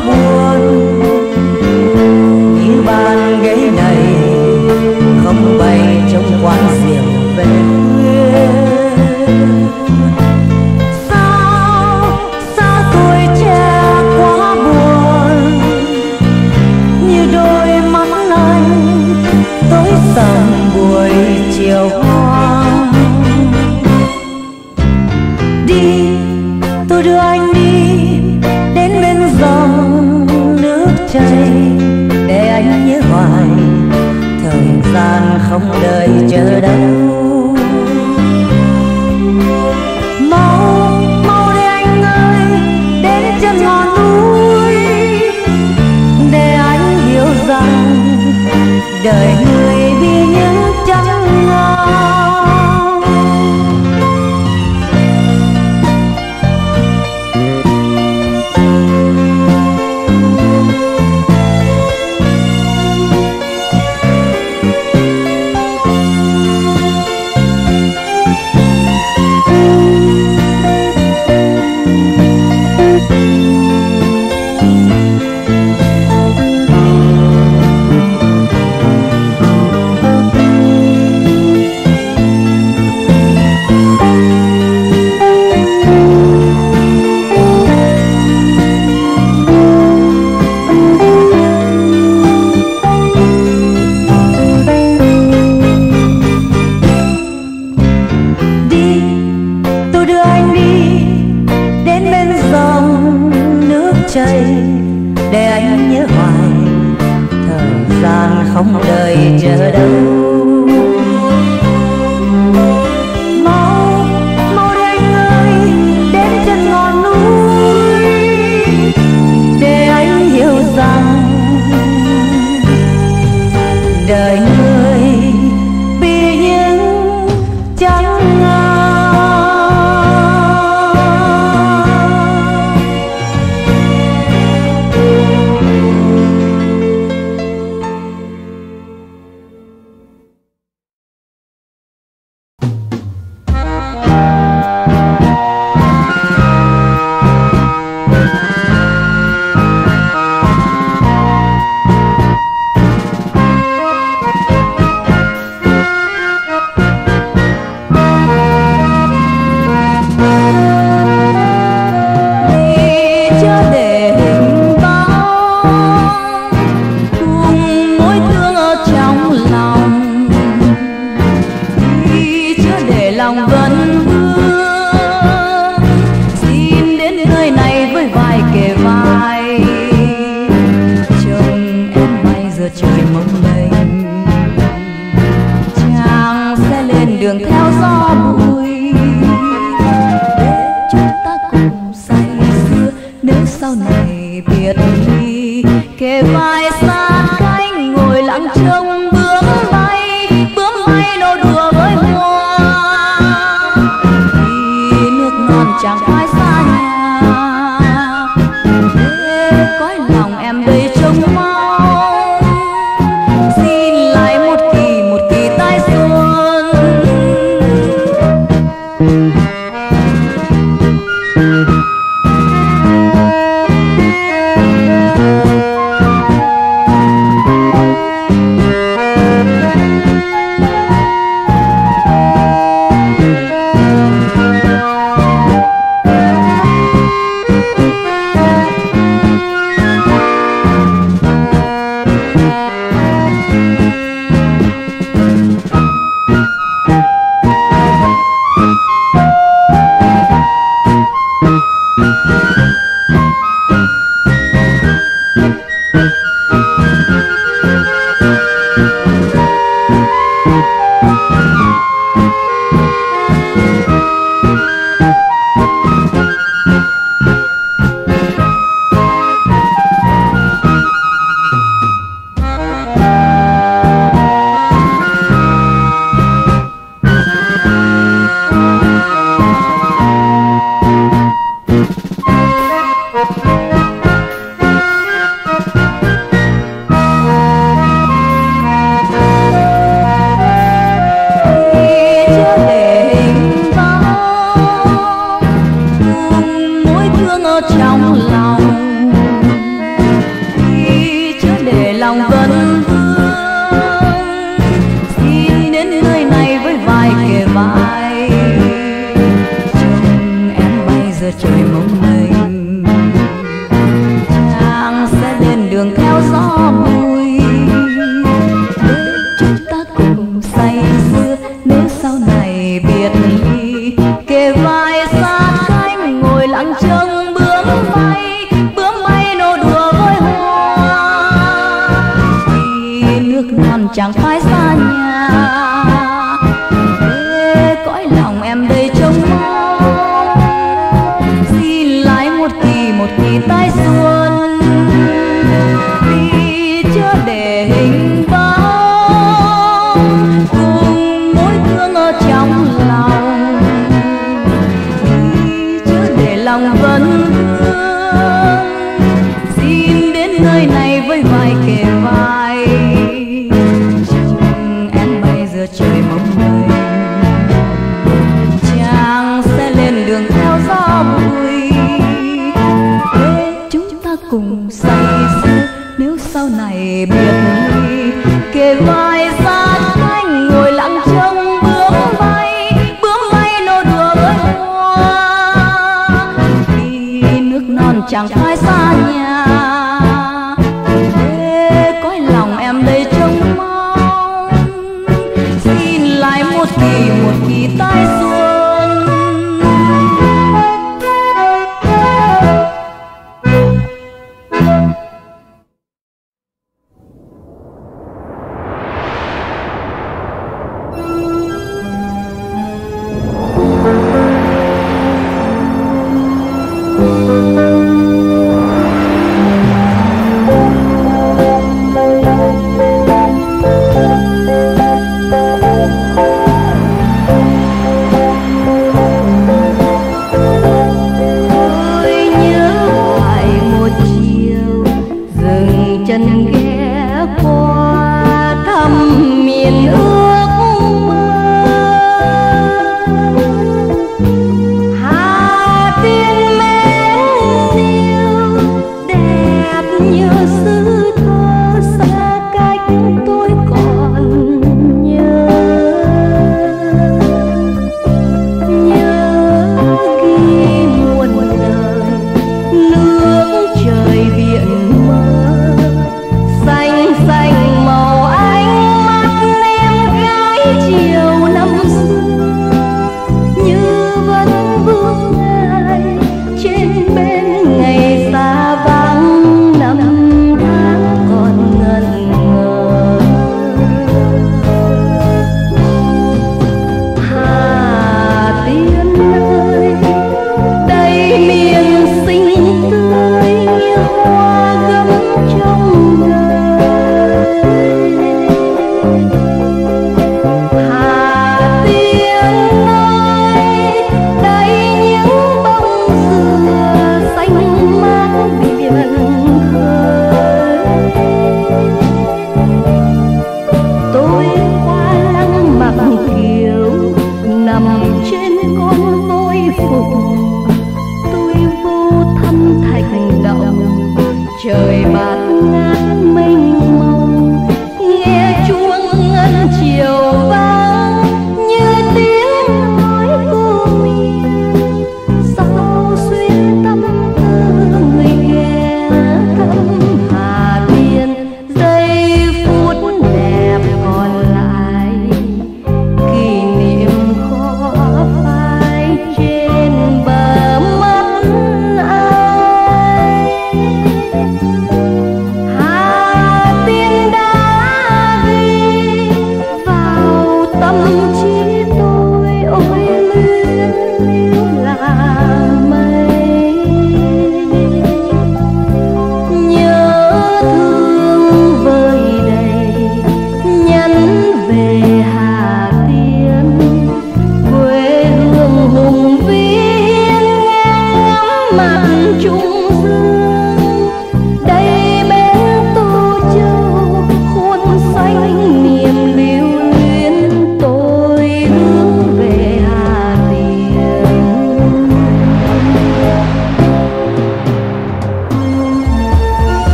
trouble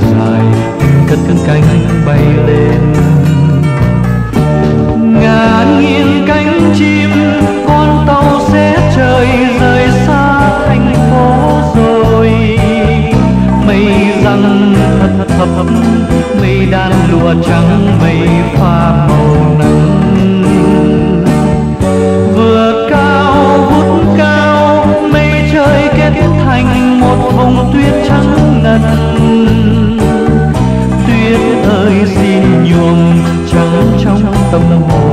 dài, cất cánh cánh bay lên. Ngàn nghìn cánh chim con tàu sẽ trời rời xa thành phố rồi. Mây răng thật thấp, mây đan lụa trắng, mây pha màu nắng. Vừa cao, vút cao, mây trời kết thành một vùng tuyết trắng ngần xin nhuộm trắng trong tâm hồn.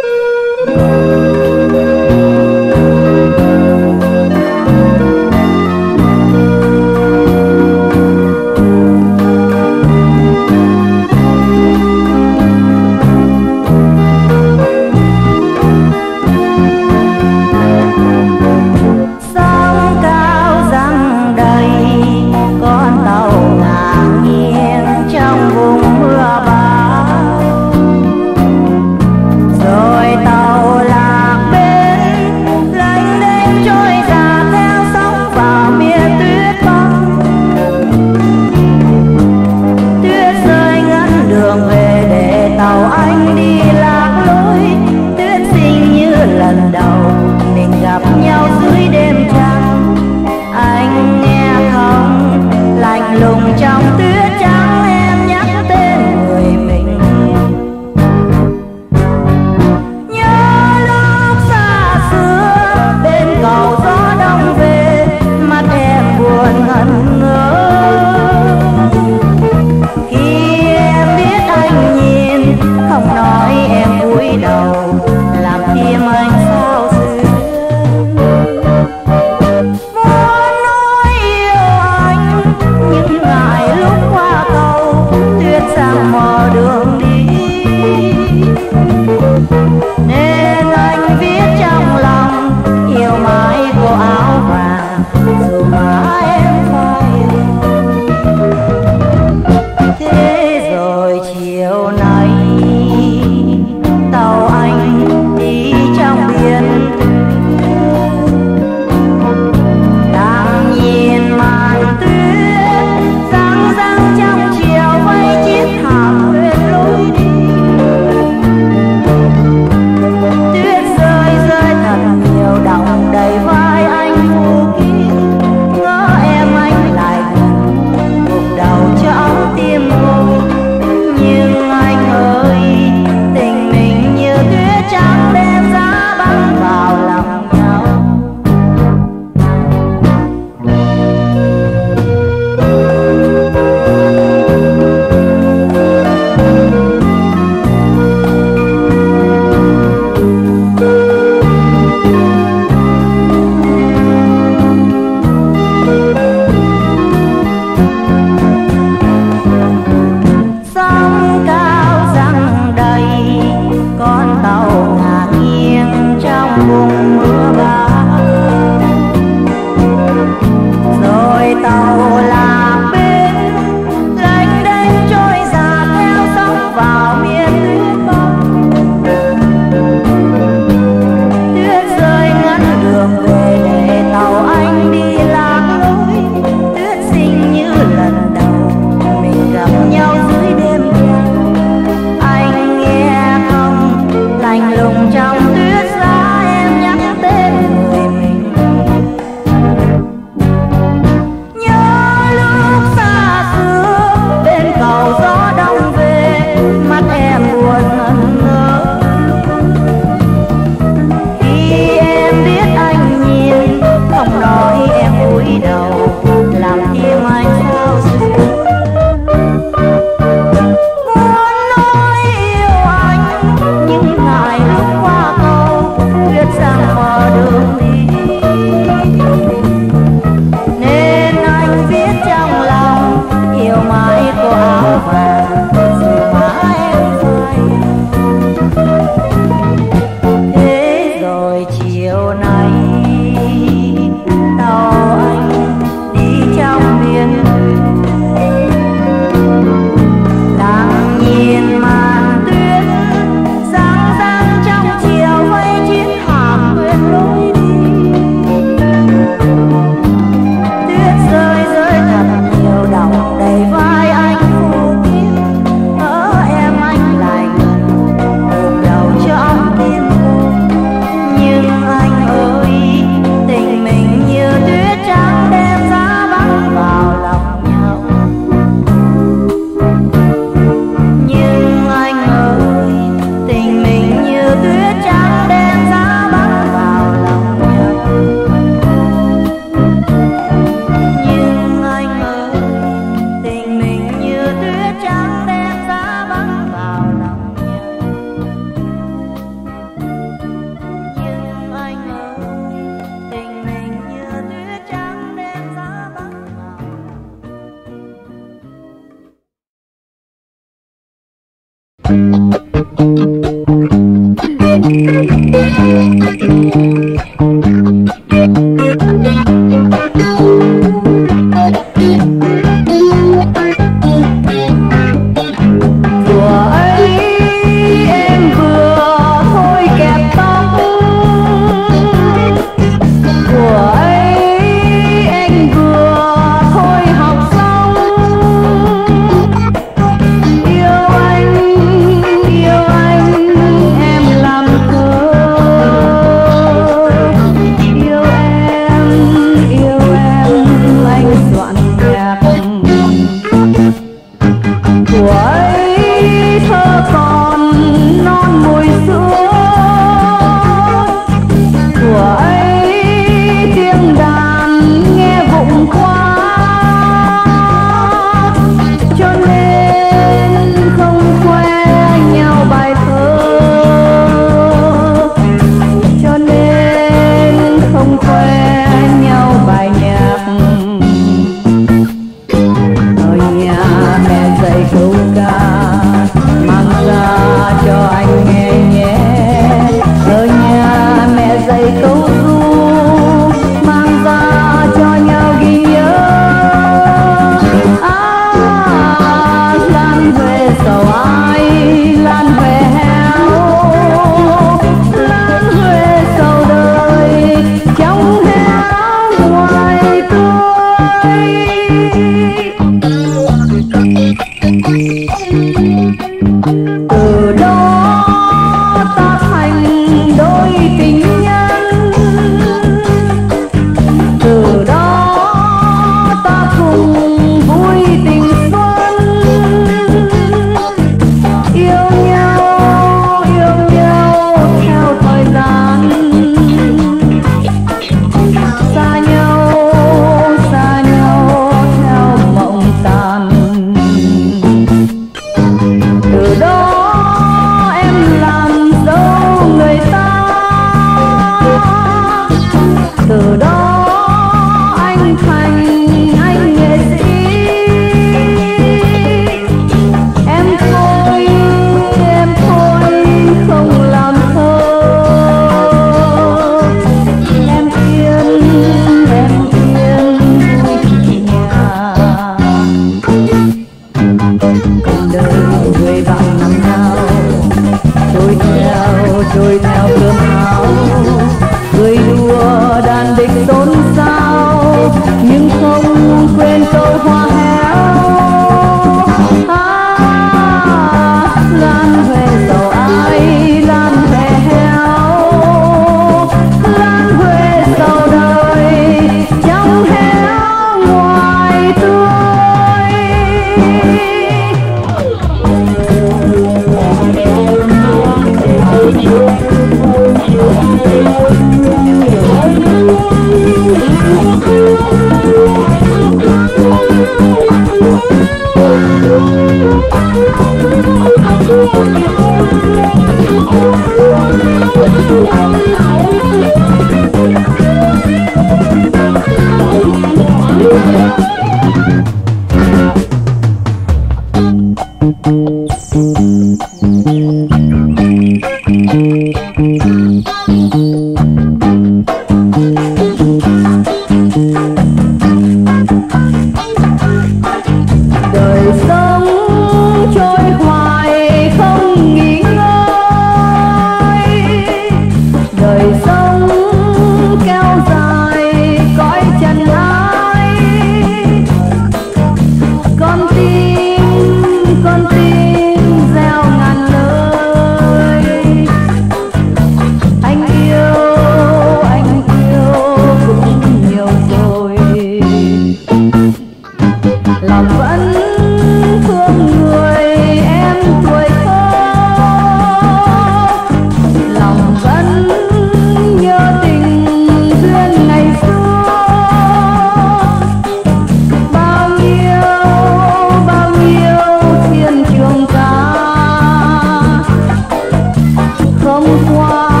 风花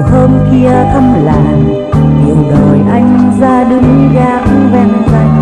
chiều hôm kia thăm làng Điều đời anh ra đứng gác ven danh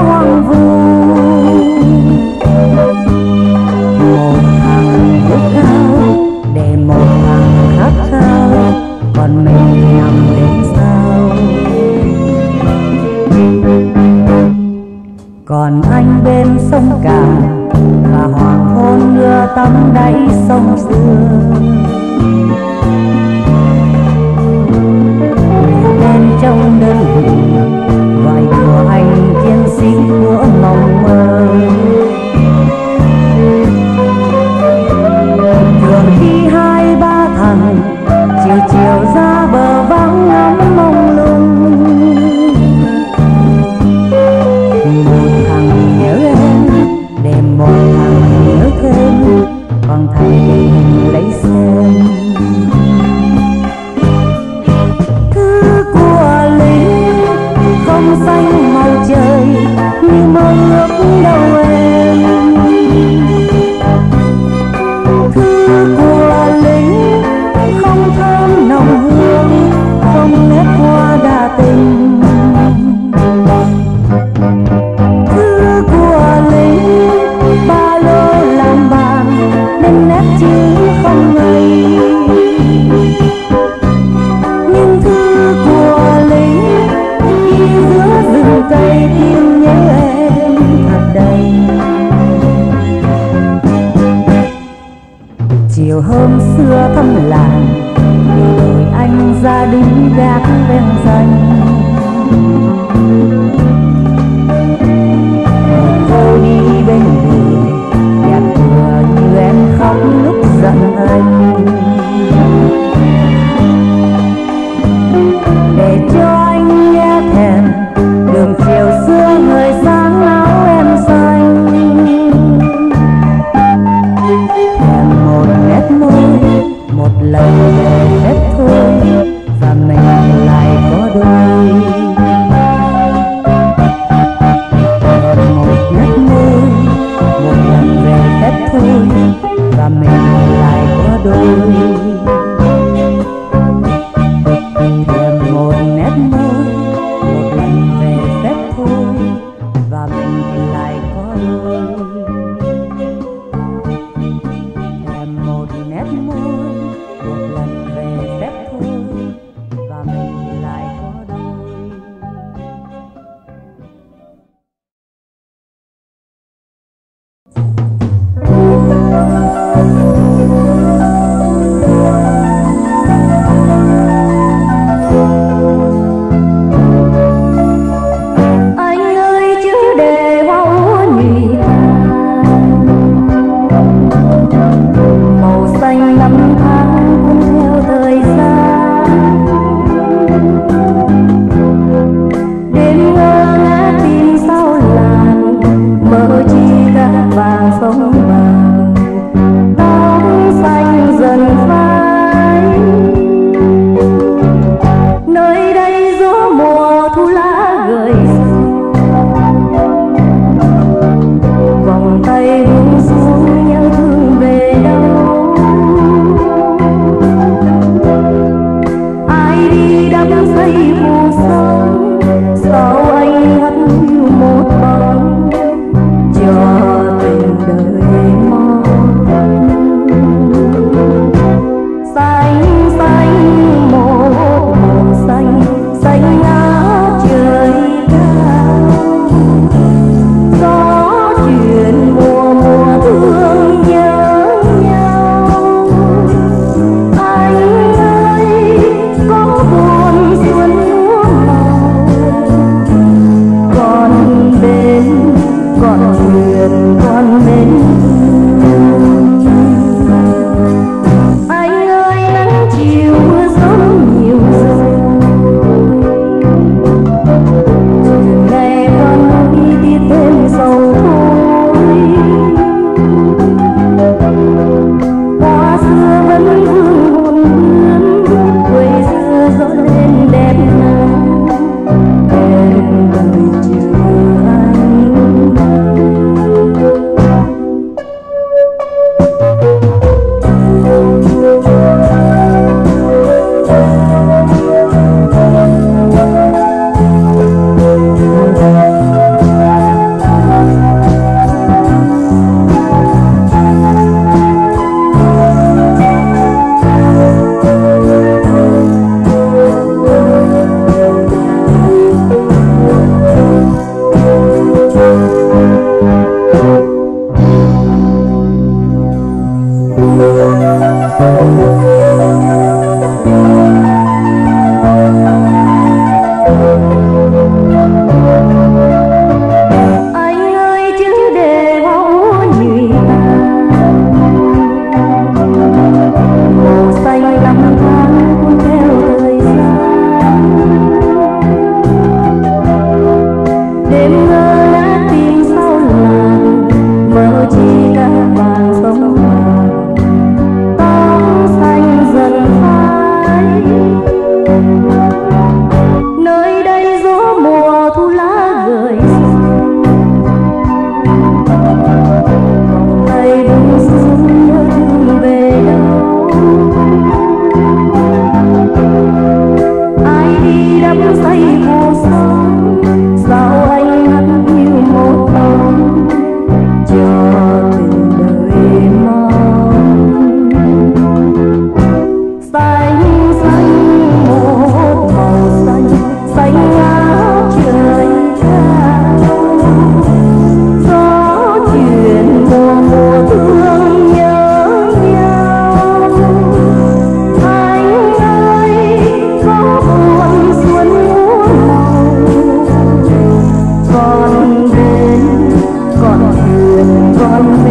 uang. Vamos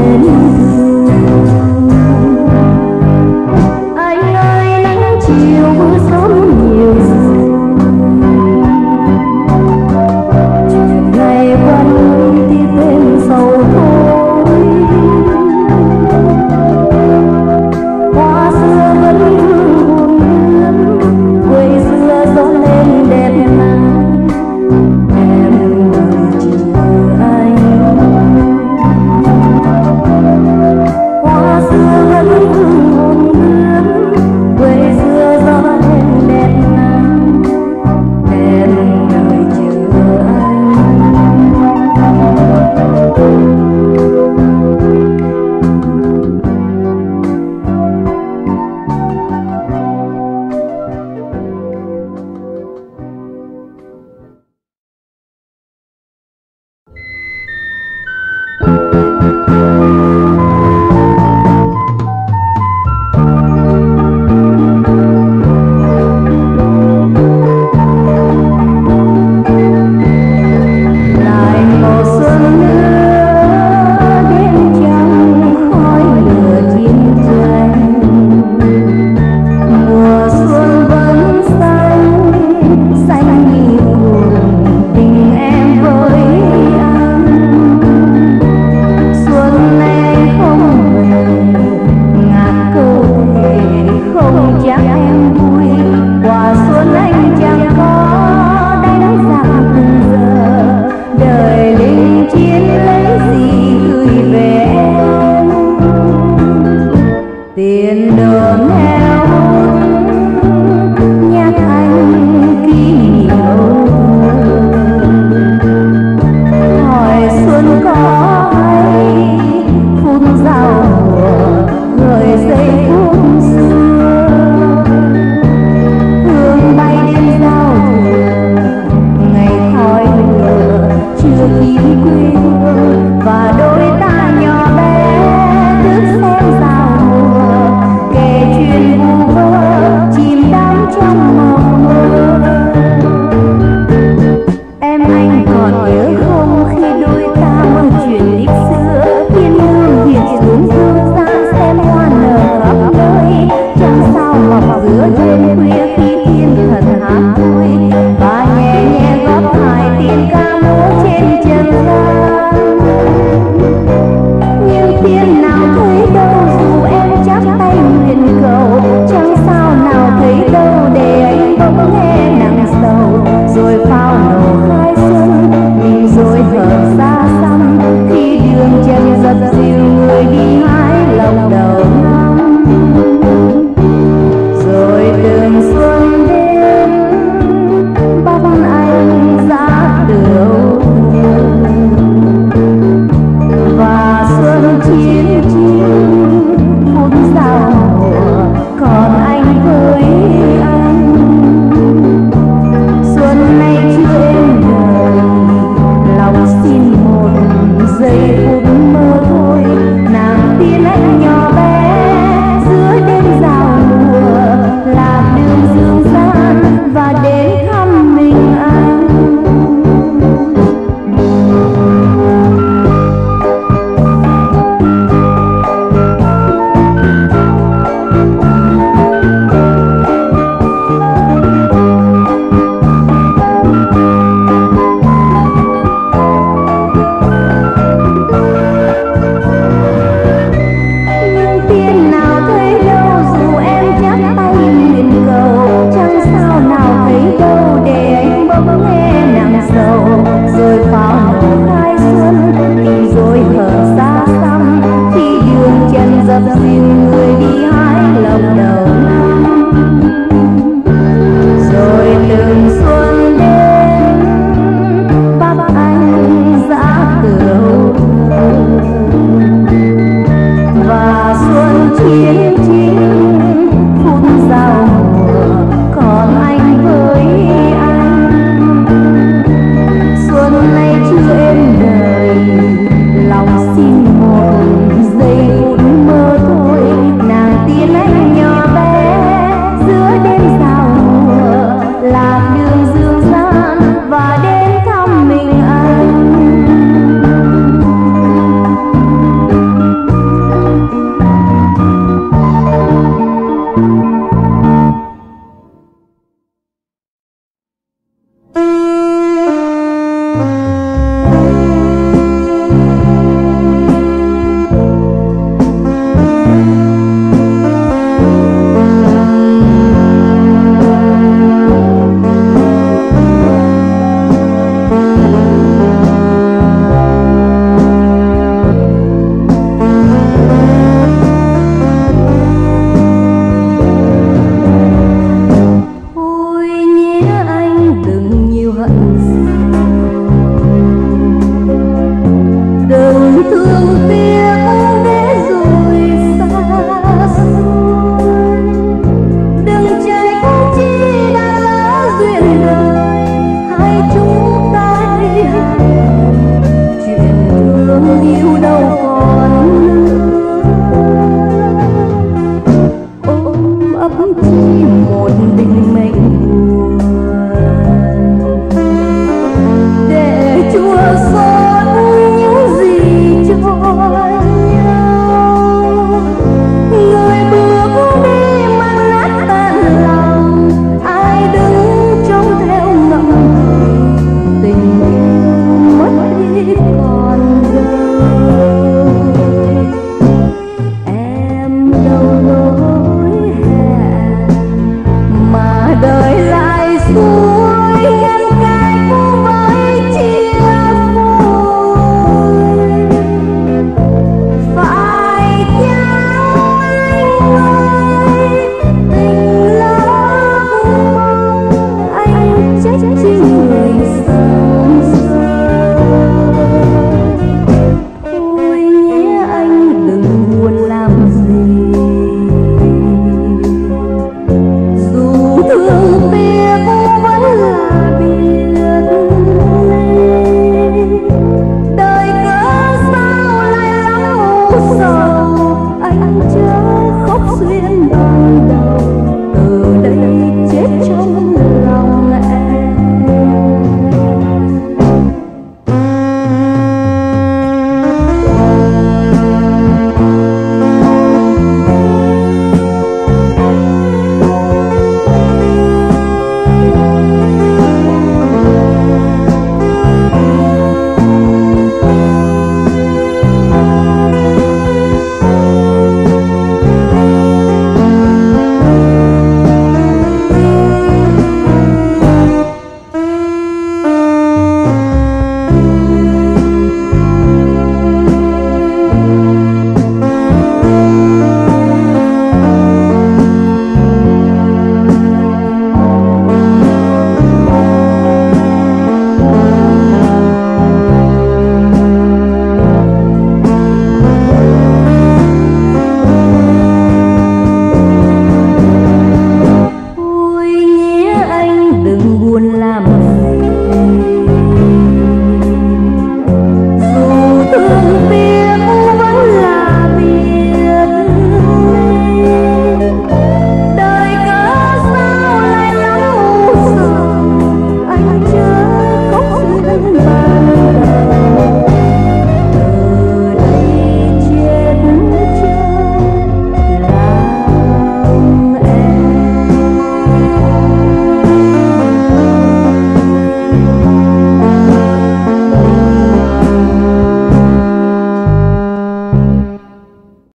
你的眼睛。